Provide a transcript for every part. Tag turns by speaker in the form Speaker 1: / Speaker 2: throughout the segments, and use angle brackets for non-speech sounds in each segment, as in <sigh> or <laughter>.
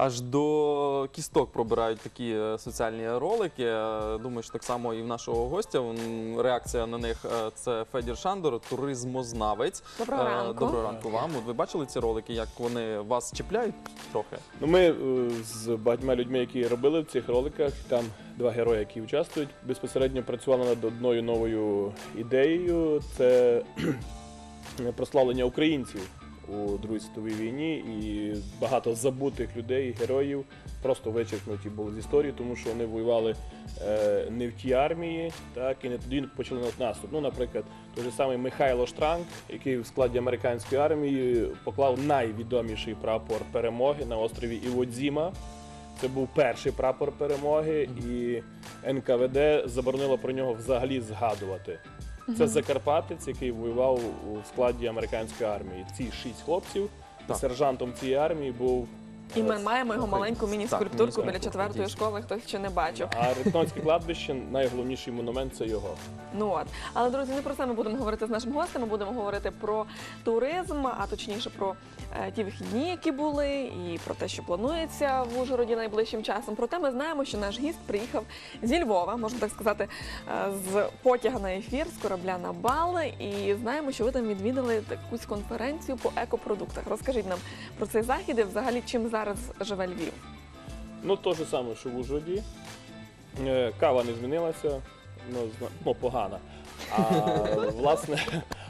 Speaker 1: аж до кісток пробирають такі е, соціальні ролики. Е, Думаю, що так само і в нашого гостя. Реакція на них е, це Федір Шандор, туризмознавець.
Speaker 2: Доброго ранку.
Speaker 1: Доброго ранку вам. От ви бачили ці ролики, як вони вас чіпляють трохи?
Speaker 3: Ну, ми з багатьма людьми, які робили в цих роликах, там два герої, які участвують, безпосередньо працювали над одною новою ідеєю. Це <clears throat> прославлення українців у Другій світовій війні, і багато забутих людей, героїв просто вичеркнуті були з історії, тому що вони воювали е, не в тій армії, так і не тоді почали наступ. Ну, наприклад, той же самий Михайло Штранк, який в складі американської армії поклав найвідоміший прапор перемоги на острові Іводзіма. Це був перший прапор перемоги, і НКВД заборонило про нього взагалі згадувати. Це Закарпатець, який воював у складі американської армії. Ці шість хлопців.
Speaker 1: Так.
Speaker 3: Сержантом цієї армії був.
Speaker 2: І ми маємо його маленьку міні-скульптурку біля четвертої школи, хто ще не бачив.
Speaker 3: А Ритнонське кладбище найголовніший монумент це його.
Speaker 2: Ну от, але друзі, не про це ми будемо говорити з нашим гостем. Ми будемо говорити про туризм, а точніше про е, ті вихідні, які були, і про те, що планується в Ужгороді найближчим часом. Проте ми знаємо, що наш гість приїхав зі Львова, можна так сказати, е, з потяга на ефір, з корабля на бал. І знаємо, що ви там відвідали якусь конференцію по екопродуктах. Розкажіть нам про цей захід і взагалі чим зараз живе Львів.
Speaker 3: Ну, то ж саме, що в Ужгороді. Е, Кава не змінилася, ну, зна- ну погана. А, <laughs> власне,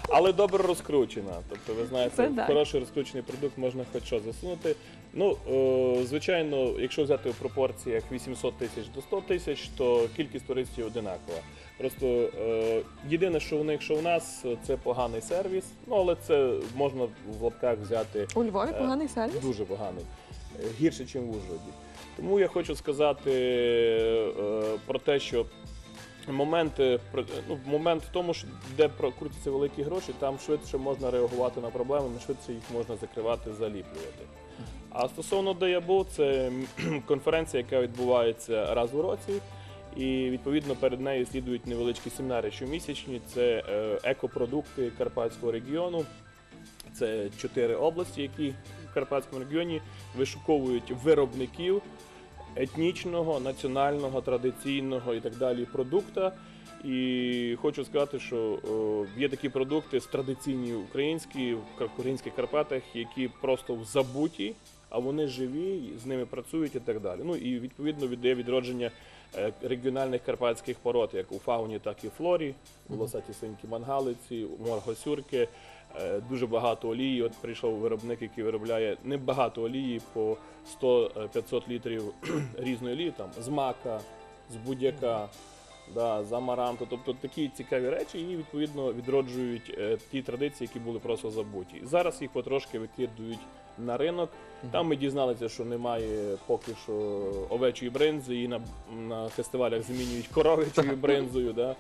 Speaker 3: але добре розкручена. Тобто, ви знаєте,
Speaker 2: Це
Speaker 3: в
Speaker 2: так.
Speaker 3: хороший розкручений продукт можна хоч що засунути. Ну, е, звичайно, якщо взяти в пропорціях 800 тисяч до 100 тисяч, то кількість туристів одинакова. Просто е, єдине, що у них, що у нас, це поганий сервіс. Ну, але це можна в лапках взяти
Speaker 2: У Львові поганий сервіс?
Speaker 3: Дуже поганий. Гірше, ніж в Ужгороді. Тому я хочу сказати е, про те, що момент, е, ну, момент в тому, що де крутяться великі гроші, там швидше можна реагувати на проблеми, швидше їх можна закривати, заліплювати. А стосовно де я був, це <clears throat> конференція, яка відбувається раз у році. І відповідно перед нею слідують невеличкі семінари щомісячні. Це е, екопродукти Карпатського регіону. Це чотири області, які в Карпатському регіоні вишуковують виробників етнічного, національного, традиційного і так далі продукта. І хочу сказати, що о, є такі продукти з традиційні українські в українських Карпатах, які просто в забуті, а вони живі, з ними працюють і так далі. Ну і відповідно віддає відродження е, регіональних карпатських пород, як у фауні, так і флорі, волосаті синькі мангалиці, моргосюрки. Е, Дуже багато олії. От прийшов виробник, який виробляє небагато олії по 100-500 літрів <clears throat> різної олії, там з мака, з будь-яка, да, з амаранту. Тобто такі цікаві речі, і відповідно відроджують е, ті традиції, які були просто забуті. І зараз їх потрошки викидують на ринок. Там ми дізналися, що немає поки що овечої бринзи, і на, на фестивалях замінюють <laughs> коровичою бринзою. Да?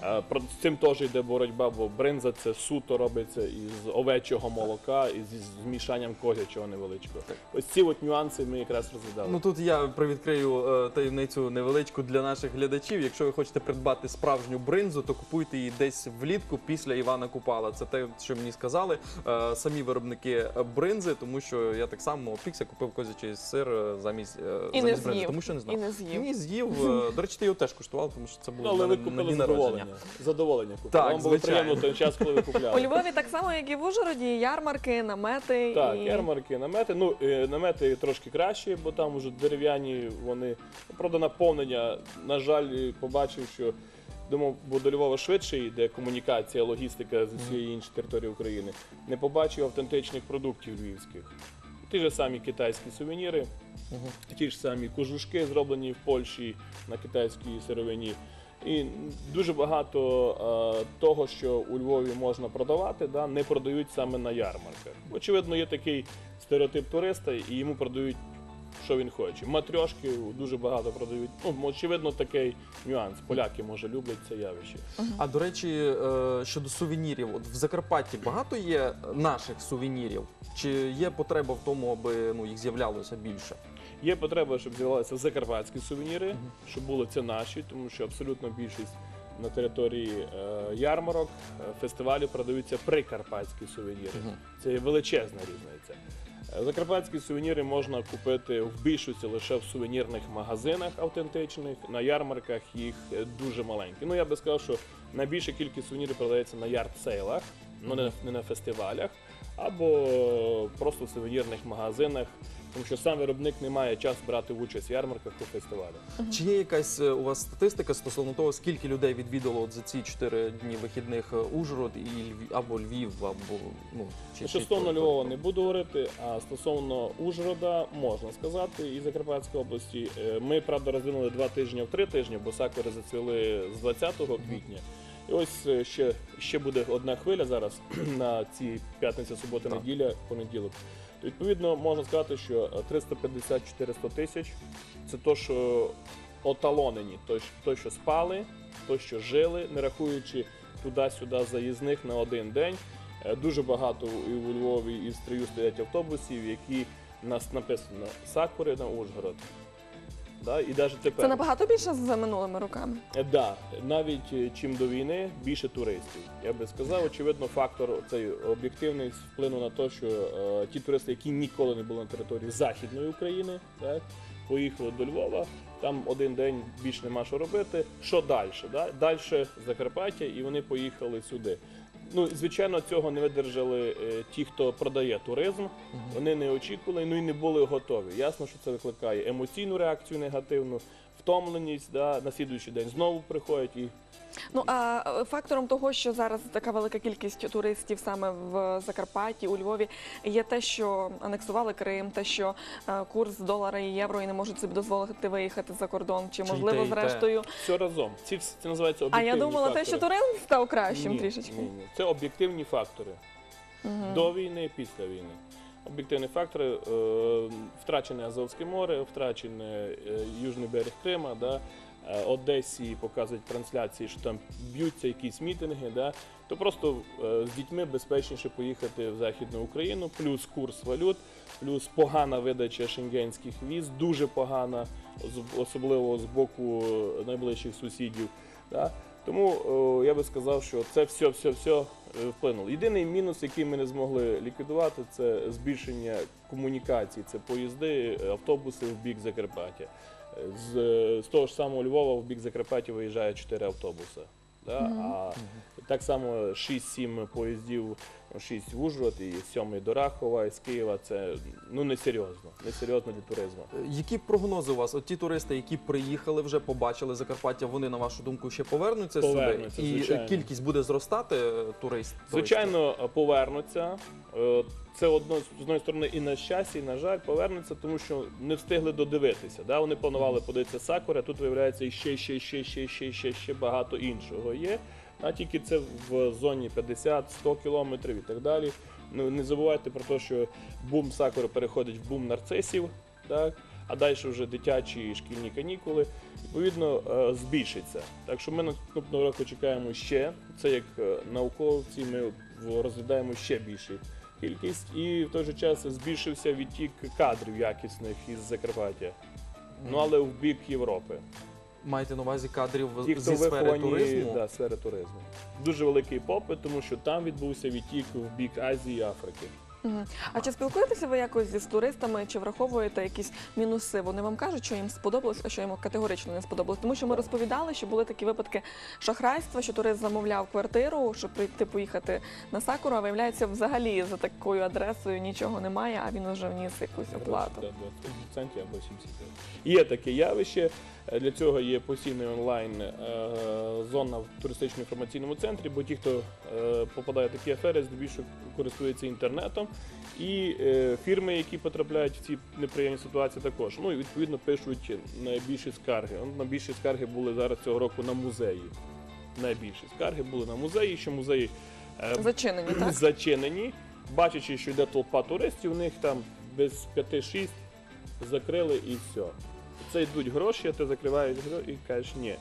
Speaker 3: А, про- З цим теж йде боротьба, бо бринза це суто робиться із овечого молока і зі змішанням козячого невеличкого. Ось ці от нюанси ми якраз розглядали.
Speaker 1: Ну тут я привідкрию е, таємницю невеличку для наших глядачів. Якщо ви хочете придбати справжню бринзу, то купуйте її десь влітку після Івана Купала. Це те, що мені сказали е, самі виробники бринзи, тому що я так само опікся, купив козячий сир е, замість, е,
Speaker 2: І не
Speaker 1: замість
Speaker 2: з'їв.
Speaker 1: тому що не знав.
Speaker 2: І не з'їв.
Speaker 1: Ні, з'їв. Е, <laughs> До речі, ти його теж куштував, тому що це було
Speaker 3: Ну, але
Speaker 1: в
Speaker 3: ви
Speaker 1: мене на
Speaker 3: купили
Speaker 1: день народження.
Speaker 3: задоволення. Задоволення купили.
Speaker 1: Так,
Speaker 3: Вам було
Speaker 1: звичайно.
Speaker 3: приємно той час, коли ви <laughs>
Speaker 2: У
Speaker 3: купляли.
Speaker 2: Львові так само, як і в Ужгороді, ярмарки, намети.
Speaker 3: Так,
Speaker 2: і...
Speaker 3: ярмарки, намети. Ну, е, намети трошки кращі, бо там вже дерев'яні вони. Ну, Правда, наповнення, на жаль, е, побачив, що думав, бо до Львова швидше йде комунікація, логістика з усієї іншої території України. Не побачив автентичних продуктів львівських. Ті ж самі китайські сувеніри, ті ж самі кожушки, зроблені в Польщі на китайській сировині. І дуже багато е, того, що у Львові можна продавати, да, не продають саме на ярмарках. Очевидно, є такий стереотип туриста, і йому продають, що він хоче. Матрьошки дуже багато продають. Ну, очевидно, такий нюанс. Поляки, може, люблять це явище.
Speaker 1: А до речі, е, щодо сувенірів, от в Закарпатті багато є наших сувенірів? Чи є потреба в тому, аби ну їх з'являлося більше?
Speaker 3: Є потреба, щоб з'явилися закарпатські сувеніри, щоб були це наші, тому що абсолютно більшість на території е, ярмарок, е, фестивалю продаються прикарпатські сувеніри. Це є величезна різниця. Закарпатські сувеніри можна купити в більшості лише в сувенірних магазинах автентичних. На ярмарках їх е, дуже маленькі. Ну я би сказав, що найбільша кількість сувенірів продається на ярд-сейлах, ну не, не на фестивалях, або просто в сувенірних магазинах, тому що сам виробник не має часу брати участь в ярмарках і фестивалях.
Speaker 1: Чи є якась е, у вас статистика стосовно того, скільки людей відвідало от за ці чотири дні вихідних е, Ужгород і Львів, або Львів, або ну чи чи-
Speaker 3: Стосовно Львова не буду говорити, а стосовно Ужгорода можна сказати і Закарпатської області. Е, Ми правда роздвинули два тижні в три тижні, бо сакури зацвіли з 20 квітня. І ось е, ще, ще буде одна хвиля зараз <clears throat> на ці п'ятниця, субота,
Speaker 1: Так.
Speaker 3: неділя, понеділок. То відповідно можна сказати, що е, 350-400 тисяч це то, що оталонені, то, то, що спали, то, що жили, не рахуючи туди-сюди заїзних на один день. Е, Дуже багато і у Львові і в стрію стоять автобусів, які нас написано Сакури на Ужгород. Да? І навіть тепер
Speaker 2: Це набагато більше за минулими роками.
Speaker 3: Е, да, навіть е, чим до війни більше туристів. Я би сказав, очевидно, фактор цей об'єктивний вплинув на те, що е, ті туристи, які ніколи не були на території Західної України, так, поїхали до Львова. Там один день більш нема що робити. Що далі? Да? Далі Закарпаття, і вони поїхали сюди. Ну, звичайно, цього не видержали е, ті, хто продає туризм. Вони не очікували, ну і не були готові. Ясно, що це викликає емоційну реакцію негативну, втомленість. Да? На слідуючий день знову приходять і
Speaker 2: Ну а е, фактором того, що зараз така велика кількість туристів саме в Закарпатті, у Львові, є те, що анексували Крим, те, що е, курс долара і євро і не можуть собі дозволити виїхати за кордон, чи
Speaker 1: Чи
Speaker 2: можливо,
Speaker 1: те, і те.
Speaker 2: зрештою.
Speaker 3: все разом. Ці це називається
Speaker 2: А я думала, те, що туризм став кращим
Speaker 3: ні,
Speaker 2: трішечки.
Speaker 3: Ні, ні. Це об'єктивні фактори.
Speaker 2: Мгм.
Speaker 3: До війни, після війни. Об'єктивні фактори е, втрачене Азовське море, втрачене е, Южний берег Крима. Да? Е, Одесі показують трансляції, що там б'ються якісь мітинги. Да? То просто з дітьми безпечніше поїхати в Західну Україну, плюс курс валют, плюс погана видача шенгенських віз, дуже погана, особливо з боку найближчих сусідів. Да? Тому я би сказав, що це все, все, все е, вплинуло. Єдиний мінус, який ми не змогли ліквідувати, це збільшення комунікацій. Це поїзди, е, автобуси в бік Закарпаття. Е, З, е, з того ж самого Львова в бік Закарпаття виїжджає 4 автобуси. Да? А так само 6-7 поїздів, 6 в Ужгород і 7 до Рахова, з Києва. Це ну несерйозно. Несерйозно для туризму.
Speaker 1: Е, Які прогнози у вас? От ті туристи, які приїхали вже, побачили Закарпаття, вони на вашу думку ще повернуться,
Speaker 3: Повернуться,
Speaker 1: сюди, і е, кількість буде зростати е, турист.
Speaker 3: Звичайно, повернуться. Це одно з одної сторони і на щастя, і на жаль, повернуться, тому що не встигли додивитися. Да? Вони планували подивитися сакури, а тут виявляється і ще, ще, ще, ще, ще, ще, ще багато іншого є. А тільки це в зоні 50-100 кілометрів і так далі. Ну не забувайте про те, що бум сакури переходить в бум нарцисів, так? а далі вже дитячі і шкільні канікули. Відповідно, е, збільшиться. Так що ми наступного року чекаємо ще. Це як е, науковці, ми розглядаємо ще більшу кількість, і в той же час збільшився відтік кадрів якісних із Закарпаття. Ну але в бік Європи.
Speaker 1: Маєте на увазі кадрів
Speaker 3: Ті, хто
Speaker 1: зі сфери
Speaker 3: виховані
Speaker 1: туризму?
Speaker 3: да, сфери туризму. Дуже великий попит, тому що там відбувся відтік в бік Азії і Африки.
Speaker 2: Мгм. А чи спілкуєтеся ви якось з туристами, чи враховуєте якісь мінуси? Вони вам кажуть, що їм сподобалось, а що їм категорично не сподобалось. Тому що ми розповідали, що були такі випадки шахрайства, що турист замовляв квартиру, щоб прийти поїхати на сакуру, а виявляється, взагалі за такою адресою нічого немає, а він вже вніс якусь оплату.
Speaker 3: Да, 20% або 75. Є таке явище. Е, Для цього є постійний онлайн е, зона в туристично-інформаційному центрі, бо ті, хто е, попадає в такі афери, здебільшого користуються інтернетом. І е, фірми, які потрапляють в ці неприємні ситуації, також. Ну і відповідно пишуть найбільші скарги. Найбільші скарги були зараз цього року на музеї. Найбільші скарги були на музеї, що музеї е,
Speaker 2: Зачинені, <clears throat> так?
Speaker 3: зачинені, бачачи, що йде толпа туристів, у них там без 5-6 закрили і все. Це йдуть гроші, а ти закриваєш гроші і кажеш ні.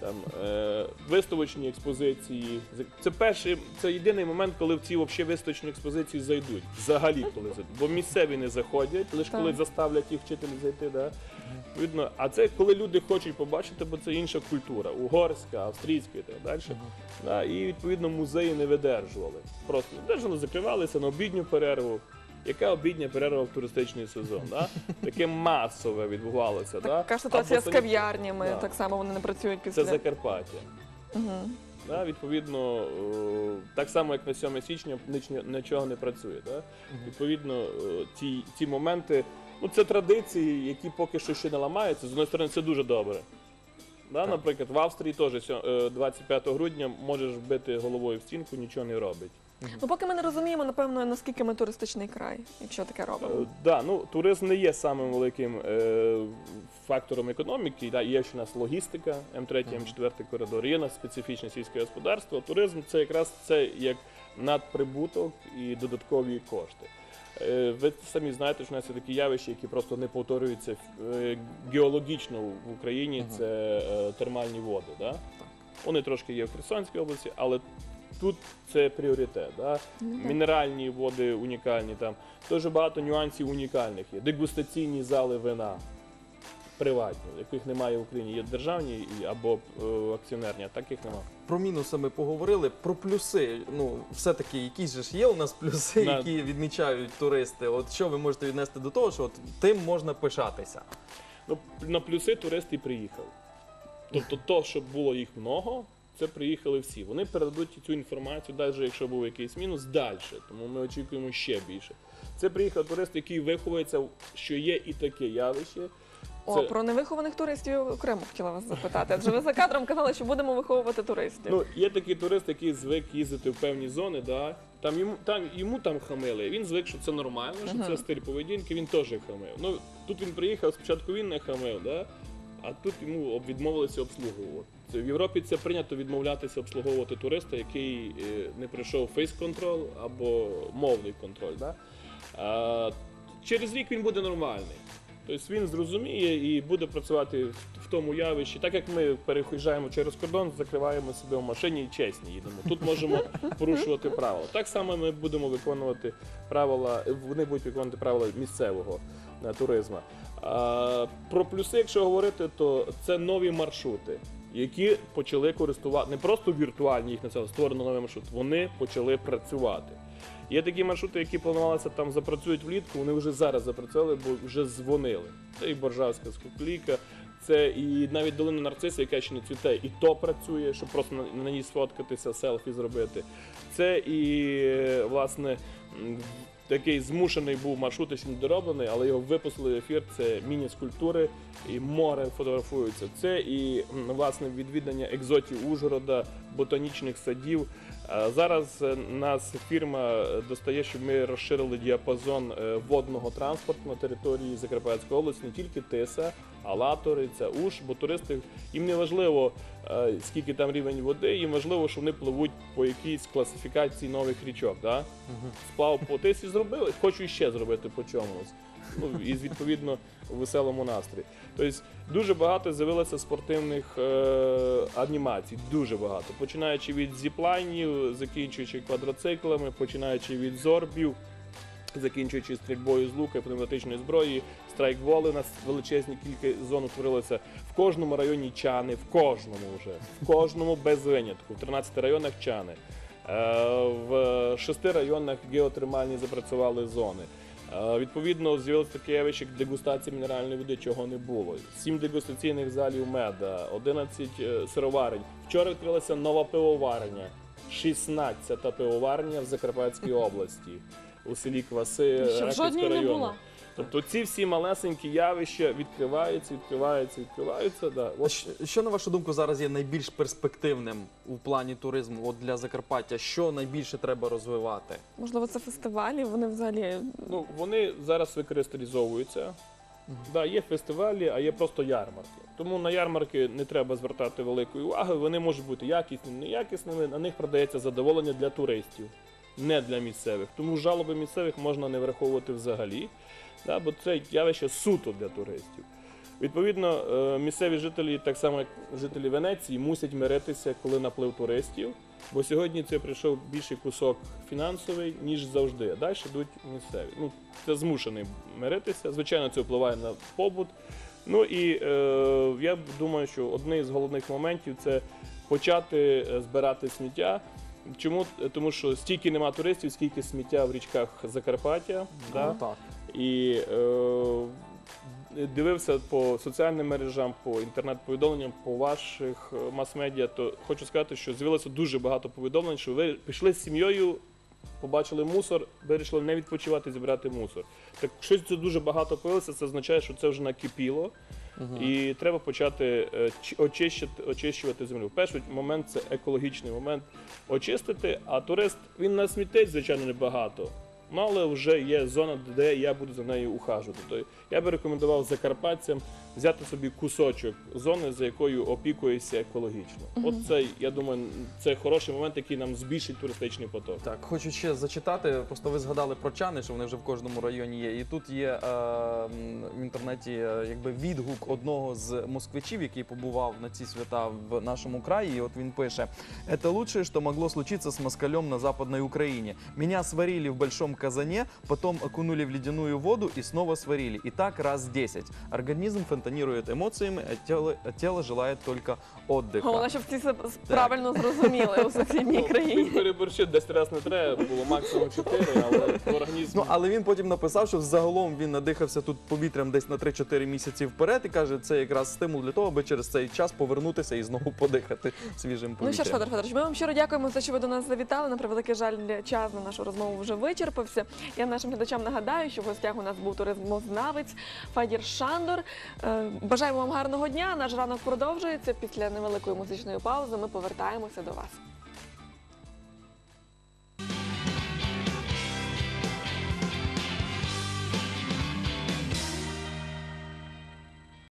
Speaker 3: Там е, виставочні експозиції. Це перший, це єдиний момент, коли в ці взагалі виставочні експозиції зайдуть. Взагалі, коли зайдуть. Бо місцеві не заходять, лише коли заставлять їх вчителі зайти. Да? Відповідно, а це коли люди хочуть побачити, бо це інша культура, угорська, австрійська і так далі. Да, і відповідно музеї не видержували. Просто не видержували, закривалися на обідню перерву. Яка обідня перерва в туристичний сезон? Да? Таке масове відбувалося. да?
Speaker 2: Така ж ситуація з кав'ярнями,
Speaker 3: Да.
Speaker 2: так само вони не працюють після. Це.
Speaker 3: Закарпаття.
Speaker 2: Угу.
Speaker 3: Да, відповідно, е, так само, як на 7 січня ніч- нічого не працює. Да? Відповідно, е, ці, ці моменти, ну це традиції, які поки що ще не ламаються. З однієї сторони, це дуже добре. Да, наприклад, в Австрії теж сьо- е, 25 грудня можеш бити головою в стінку, нічого не робить.
Speaker 2: Ну поки ми не розуміємо, напевно, наскільки ми туристичний край, якщо таке
Speaker 3: Е,
Speaker 2: робимо.
Speaker 3: Да, ну, туризм не є самим великим е, фактором економіки. Да, є ще у нас логістика, М3, М4 коридор, є у нас специфічне сільське господарство. Туризм це якраз це як надприбуток і додаткові кошти. Е, Ви самі знаєте, що у нас є такі явища, які просто не повторюються е, геологічно в Україні. Це е, термальні води. Да? Вони трошки є в Херсонській області, але тут це пріоритет. Да?
Speaker 2: Ну.
Speaker 3: Мінеральні води унікальні там. Дуже багато нюансів унікальних є. Дегустаційні зали вина приватні, яких немає в Україні. Є державні або е, акціонерні, а таких немає.
Speaker 1: Про мінуси ми поговорили. Про плюси. Ну, все-таки якісь же ж є у нас плюси,
Speaker 3: На-
Speaker 1: які відмічають туристи. От що ви можете віднести до того, що от тим можна пишатися?
Speaker 3: Ну, на плюси турист і приїхав. Тобто, то, що було їх много, це приїхали всі. Вони передадуть цю інформацію, навіть якщо був якийсь мінус, далі. Тому ми очікуємо ще більше. Це приїхав турист, який виховується, що є і таке явище.
Speaker 2: О,
Speaker 3: Це-
Speaker 2: про невихованих туристів я окремо хотіла вас запитати. Адже ви за кадром казали, що будемо виховувати туристів.
Speaker 3: Ну, є такий турист, який звик їздити в певні зони, да? там йому там йому там хамили. Він звик, що це нормально, що це стиль поведінки, він теж хамив. Ну тут він приїхав, спочатку він не хамив, да? а тут йому відмовилися обслуговувати. В Європі це прийнято відмовлятися обслуговувати туриста, який е, не пройшов фейс-контроль або мовний контроль. Да? А, через рік він буде нормальний. Тобто він зрозуміє і буде працювати в- тому явищі. Так як ми переїжджаємо через кордон, закриваємо себе в машині і чесні їдемо. Тут можемо <laughs> порушувати правила. Так само ми будемо виконувати правила, вони будуть виконувати правила місцевого е, туризму. А, про плюси, якщо говорити, то це нові маршрути. Які почали користувати не просто віртуальні їх на створено новий маршрут, вони почали працювати. Є такі маршрути, які планувалися там запрацюють влітку, вони вже зараз запрацювали, бо вже дзвонили. Це і Боржавська скупліка, це і навіть долина нарциса, яка ще не цвіте, і то працює, щоб просто на, на ній сфоткатися, селфі зробити. Це і власне такий змушений був маршрут, ще не дороблений, але його випустили в ефір. Це міні-скульптури і море фотографуються. Це і власне відвідання екзотів Ужгорода, ботанічних садів. Зараз е, нас фірма достає, щоб ми розширили діапазон е, водного транспорту на території Закарпатської області, не тільки Тиса, а Латори, це Уж, бо туристи їм не важливо, е, скільки там рівень води, їм важливо, що вони пливуть по якійсь класифікації нових річок. Да? Сплав по Тисі зробили, хочу ще зробити по чомусь. Ну, і відповідно у веселому настрої. Тобто дуже багато з'явилося спортивних е, анімацій, дуже багато. Починаючи від зіплайнів, закінчуючи квадроциклами, починаючи від зорбів, закінчуючи стрільбою з лука, пневматичної зброї, страйкволи. У нас величезні кілька зон утворилося в кожному районі чани, в кожному вже, в кожному без винятку, в 13 районах чани. Е, В шести районах геотермальні запрацювали зони. Відповідно, з'явилося таке явище, як дегустація мінеральної води, чого не було. Сім дегустаційних залів меда, 11 е, сироварень. Вчора відкрилася нова пивоварня, 16-та пивоварня в Закарпатській області у селі Кваси Раківського
Speaker 2: жодній не
Speaker 3: району. Тобто ці всі малесенькі явища відкриваються, відкриваються, відкриваються. Да.
Speaker 1: А
Speaker 3: От
Speaker 1: щ- Що на вашу думку зараз є найбільш перспективним у плані туризму от для Закарпаття? Що найбільше треба розвивати?
Speaker 2: Можливо, це фестивалі. Вони взагалі
Speaker 3: Ну, вони зараз викристалізовуються. Да, є фестивалі, а є просто ярмарки. Тому на ярмарки не треба звертати великої уваги. Вони можуть бути якісними, неякісними. На них продається задоволення для туристів, не для місцевих. Тому жалоби місцевих можна не враховувати взагалі, да, бо це явище суто для туристів. Відповідно, е, місцеві жителі, так само як жителі Венеції, мусять миритися, коли наплив туристів. Бо сьогодні це прийшов більший кусок фінансовий, ніж завжди. Далі йдуть місцеві. Ну, це змушений миритися. Звичайно, це впливає на побут Ну і е, я думаю, що одне з головних моментів це почати е, збирати сміття. Чому? Тому що стільки нема туристів, скільки сміття в річках Закарпаття. Да?
Speaker 1: Ну, так.
Speaker 3: І е, дивився по соціальним мережам, по інтернет-повідомленням, по ваших е, мас-медіа, то хочу сказати, що з'явилося дуже багато повідомлень, що ви пішли з сім'єю, побачили мусор, вирішили не відпочивати, зібрати мусор. Так щось це дуже багато появилося, це означає, що це вже накипіло. І треба почати е, чи- очищувати землю. В перший момент це екологічний момент очистити, а турист він на смітить, звичайно, небагато. Ну, але вже є зона, де я буду за нею ухажувати. То я би рекомендував закарпатцям взяти собі кусочок зони, за якою опікуєшся екологічно. От це, я думаю, це хороший момент, який нам збільшить туристичний поток.
Speaker 1: Так, хочу ще зачитати. Просто ви згадали про чани, що вони вже в кожному районі є. І тут є е, в інтернеті е, якби відгук одного з москвичів, який побував на ці свята в нашому краї. І от він пише: це лучшее, що могло случиться з москалем на Западной Україні. Меня сварили в большом казане, потом окунули в ледяную воду и снова сварили. И так раз 10. Организм фонтанирует эмоциями, а тело, а тело желает только отдыха.
Speaker 2: Головне, щоб всі це правильно зрозуміли у сусідній країні.
Speaker 3: Переборщити 10 разів не треба, було максимум 4, але організм.
Speaker 1: Ну, але він потім написав, що загалом він надихався тут повітрям десь на 3-4 місяці вперед і каже, це якраз стимул для того, аби через цей час повернутися і знову подихати свіжим повітрям.
Speaker 2: Ну що ж, Федор Федорович, ми вам щиро дякуємо за те, що ви до нас завітали. На превеликий жаль, час на нашу розмову вже вичерпався. Я нашим глядачам нагадаю, що в гостях у нас був туризмознавець Фадір Шандор. Е, Бажаємо вам гарного дня. Наш ранок продовжується. Після невеликої музичної паузи ми повертаємося до вас.